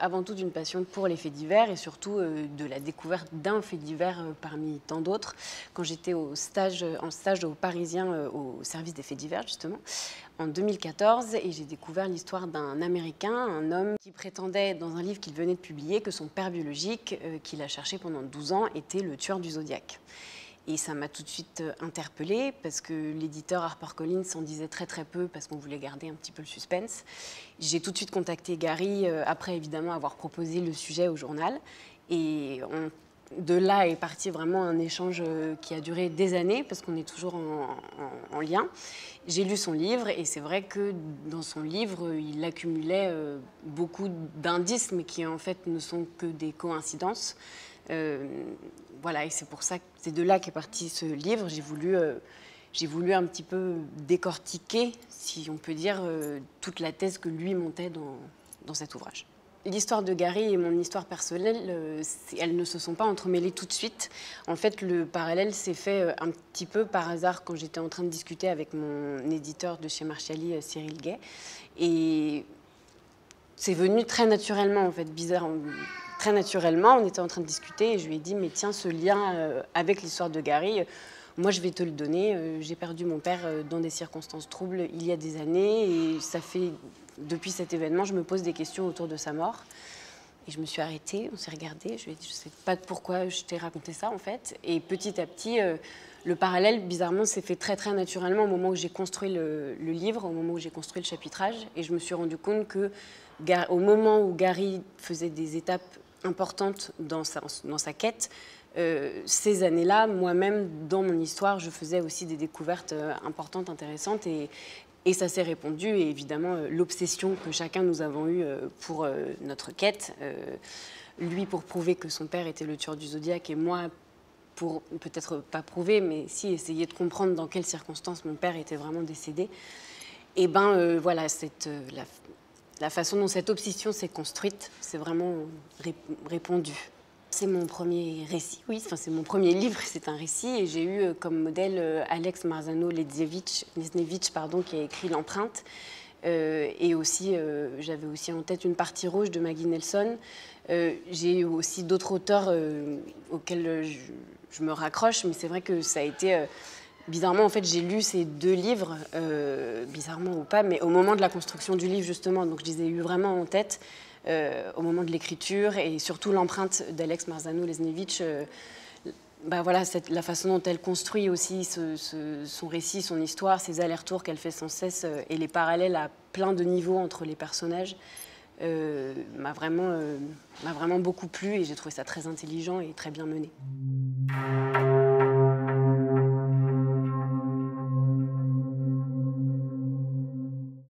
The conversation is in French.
avant tout d'une passion pour les faits divers et surtout de la découverte d'un fait divers parmi tant d'autres. Quand j'étais stage, en stage au Parisien au service des faits divers, justement, en 2014, et j'ai découvert l'histoire d'un Américain, un homme qui prétendait dans un livre qu'il venait de publier que son père biologique, qu'il a cherché pendant 12 ans, était le tueur du zodiaque. Et ça m'a tout de suite euh, interpellée parce que l'éditeur HarperCollins s'en disait très très peu parce qu'on voulait garder un petit peu le suspense. J'ai tout de suite contacté Gary euh, après évidemment avoir proposé le sujet au journal. Et de là est parti vraiment un échange euh, qui a duré des années parce qu'on est toujours en, lien. J'ai lu son livre et c'est vrai que dans son livre, il accumulait beaucoup d'indices mais qui en fait ne sont que des coïncidences voilà, et c'est pour ça c'est de là qu'est parti ce livre. J'ai voulu, euh, voulu un petit peu décortiquer, si on peut dire, euh, toute la thèse que lui montait dans, dans cet ouvrage. L'histoire de Gary et mon histoire personnelle, euh, elles ne se sont pas entremêlées tout de suite. En fait, le parallèle s'est fait un petit peu par hasard quand j'étais en train de discuter avec mon éditeur de chez Marchiali, Cyril Gay. Et c'est venu très naturellement, en fait, bizarre très naturellement, on était en train de discuter et je lui ai dit, mais tiens, ce lien euh, avec l'histoire de Gary, euh, moi je vais te le donner. Euh, j'ai perdu mon père dans des circonstances troubles il y a des années et ça fait, depuis cet événement, je me pose des questions autour de sa mort. Et je me suis arrêtée, on s'est regardé, je lui ai dit, je sais pas pourquoi je t'ai raconté ça en fait. Et petit à petit, le parallèle, bizarrement, s'est fait très très naturellement au moment où j'ai construit le, le, livre, au moment où j'ai construit le chapitrage. Et je me suis rendu compte que au moment où Gary faisait des étapes importante dans sa, quête. Euh, ces années-là, moi-même, dans mon histoire, je faisais aussi des découvertes euh, importantes, intéressantes, et, et ça s'est répondu. Et évidemment, euh, l'obsession que chacun nous avons eue pour notre quête, lui pour prouver que son père était le tueur du zodiaque, et moi pour peut-être pas prouver, mais si essayer de comprendre dans quelles circonstances mon père était vraiment décédé. Et eh ben voilà, cette, la, la façon dont cette obsession s'est construite, c'est vraiment répondu. C'est mon premier récit, oui, enfin, c'est mon premier livre, c'est un récit, et j'ai eu euh, comme modèle euh, Alex Marzano Lesnevich, pardon, qui a écrit L'empreinte. Euh, et aussi, j'avais aussi en tête une partie rouge de Maggie Nelson. j'ai eu aussi d'autres auteurs auxquels je, me raccroche, mais c'est vrai que ça a été Bizarrement, en fait, j'ai lu ces deux livres, euh, bizarrement ou pas, mais au moment de la construction du livre, justement. Donc, je les ai eu vraiment en tête euh, au moment de l'écriture et surtout l'empreinte d'Alex Marzano-Lesnevich. Euh, bah voilà, la façon dont elle construit aussi son récit, son histoire, ses allers-retours qu'elle fait sans cesse et les parallèles à plein de niveaux entre les personnages m'a vraiment, vraiment beaucoup plu et j'ai trouvé ça très intelligent et très bien mené.